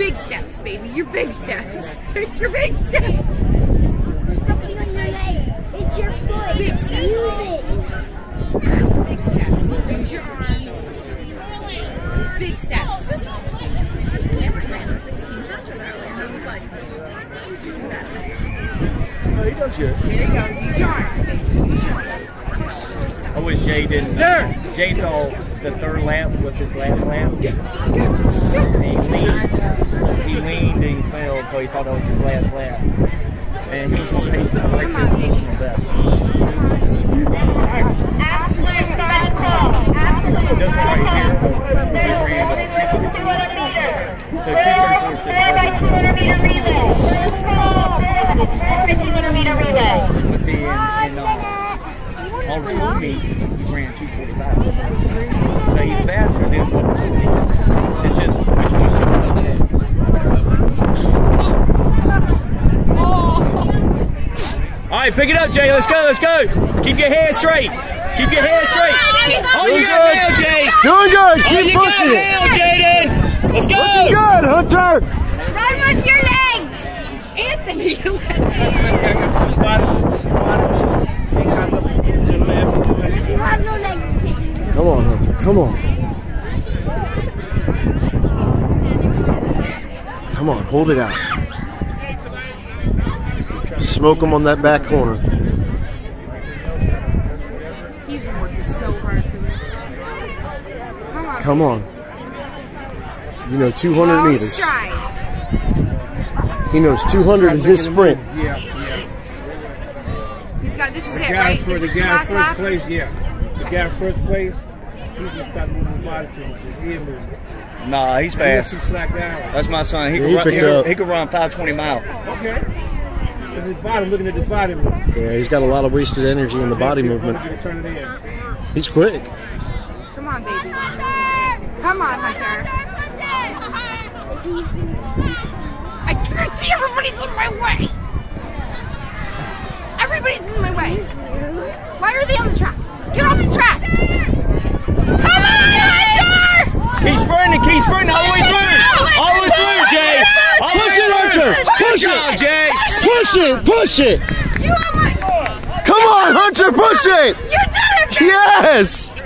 big steps, baby. Your big steps. Take your big steps. There's something on your leg. It's your foot. Big steps. Use it. Big steps. Use your arms. Big steps. Oh, he does here. Here you go. Use your I wish Jay didn't. There! Jay thought the third lamp was his last lamp. Yeah. Yeah. Yeah. He he fell, so he thought that was his last lap. And he's pacing like his personal best. This one right here. He a with a 200 meter. So Girls, 246 4 by 200 meter relay. First call, girls, 4 by 200 meter relay. Let's see, in, in uh, all the school meets, he's ran 245. So he's faster than what the school meets. It's just which one should have done that. All right, pick it up, Jay. Let's go. Let's go. Keep your hair straight. Keep your hair straight. Oh, you got nailed, Jay. Doing good. Oh, Keep you got pushing it. nailed, Jaden. Let's go. Looking Good, Hunter. Run with your legs. Anthony, you You have no legs. Come on, Hunter. Come on. Come on, hold it out. Smoke him on that back corner. He's been working so hard for this. Come on. Come on. You know, 200 Long meters. strides. He knows 200 is his sprint. Yeah, yeah. He's got this is The it, guy right? for This the is guy last first lap? place, yeah. The guy first place, he's just got moving his body too much. His head moving. Nah, he's fast. to. That's my son. He Yeah, could run. He picked could, up. he could run 520 miles. Okay. It's his body, looking at the body movement. Yeah, he's got a lot of wasted energy in the body movement. Get it, turn it in. He's quick. Come on, baby. Come on, Hunter. I can't see everybody's in my way. Everybody's in my way. Why are they on the track? Get off the track. Come on, Hunter! Keep sprinting. Keep sprinting all the way through. All the way through, Jay. All the Push way it, Hunter. through. Push Good job, it. Jay. Push it. Push it. You are my. Come on, Hunter. Push it. You did it! Yes.